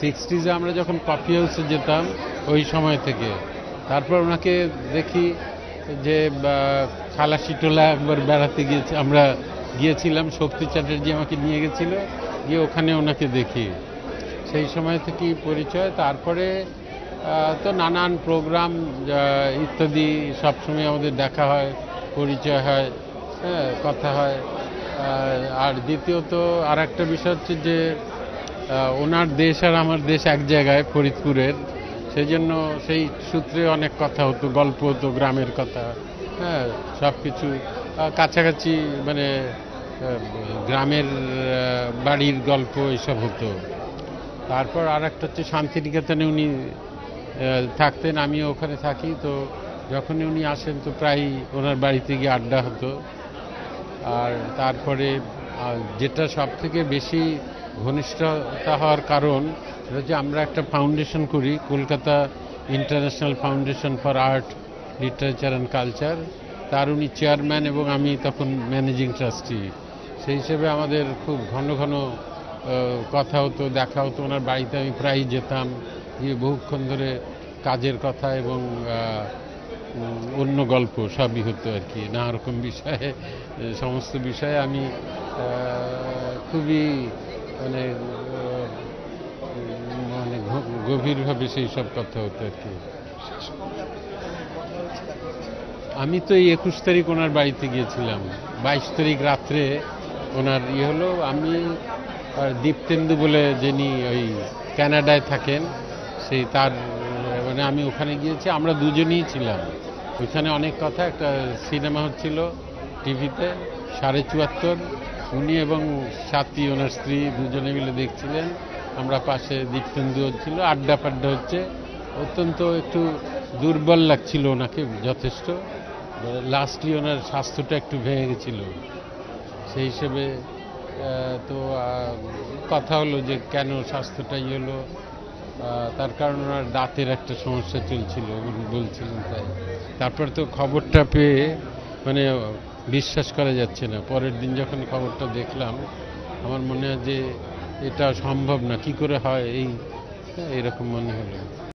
সিক্সটিজে আমরা যখন কফি হাউসে যেতাম, ওই সময় থেকে। তারপর ওনাকে দেখি যে খালাসি টোলা একবার বেড়াতে গিয়েছি, আমরা গিয়েছিলাম, শক্তি চ্যাটার্জি আমাকে নিয়ে গেছিল, গিয়ে ওখানে ওনাকে দেখি। সেই সময় থেকেই পরিচয়। তারপরে তো নানান প্রোগ্রাম ইত্যাদি সবসময় আমাদের দেখা হয়, পরিচয় হয় হ্যাঁ কথা হয়। আর দ্বিতীয়ত আর একটা বিষয় হচ্ছে যে ওনার দেশ আর আমার দেশ এক জায়গায়, ফরিদপুরের। সেই জন্য সেই সূত্রে অনেক কথা হতো, গল্প হতো, গ্রামের কথা। হ্যাঁ সব কিছু কাছাকাছি মানে গ্রামের বাড়ির গল্প এসব হতো। তারপর আর একটা হচ্ছে শান্তিনিকেতনে উনি থাকতেন, আমিও ওখানে থাকি। তো যখনই উনি আসেন, তো প্রায় ওনার বাড়িতে গিয়ে আড্ডা হতো। আর তারপরে যেটা সব থেকে বেশি ঘনিষ্ঠতা হওয়ার কারণ হচ্ছে আমরা একটা ফাউন্ডেশন করি, Kolkata international foundation for art literature and culture তার উনি চেয়ারম্যান এবং আমি তখন ম্যানেজিং ট্রাস্টি সেই হিসেবে আমাদের খুব ঘন ঘন কথা হতো, দেখা হতো। ওনার বাড়িতে আমি প্রায়ই যেতাম। গিয়ে বহুক্ষণ ধরে কাজের কথা এবং অন্য গল্প সবই হতো আর কি। নানা রকম বিষয়ে, সমস্ত বিষয়ে আমি খুবই মানে মানে গভীরভাবে সেই সব কথা হতো আর কি। আমি তো এই একুশ তারিখ ওনার বাড়িতে গিয়েছিলাম। বাইশ তারিখ রাত্রে ওনার ইয়ে হলো, আমি দীপ্তেন্দু বলে যিনি ওই ক্যানাডায় থাকেন, সেই তার মানে আমি ওখানে গিয়েছি, আমরা দুজনেই ছিলাম। ওইখানে অনেক কথা, একটা সিনেমা হচ্ছিল টিভিতে, সাড়ে চুয়াত্তর উনি এবং সাথী, ওনার স্ত্রী দুজনে মিলে দেখছিলেন। আমরা পাশে দীপ্তেন্দু ছিল, আড্ডা পাড্ডা হচ্ছে। অত্যন্ত একটু দুর্বল লাগছিল ওনাকে, যথেষ্ট। লাস্টলি ওনার স্বাস্থ্যটা একটু ভেঙে গেছিল। সেই হিসেবে তো কথা হলো যে কেন স্বাস্থ্যটা ইয়ে হলো। তার কারণ ওনার দাঁতের একটা সমস্যা চলছিল বলছিলেন তাই। তারপর তো খবরটা পেয়ে মানে বিশ্বাস করা যাচ্ছে না। পরের দিন যখন খবরটা দেখলাম, আমার মনে হয় যে এটা সম্ভব না। কি করে হয় এই? এরকম মনে হলো।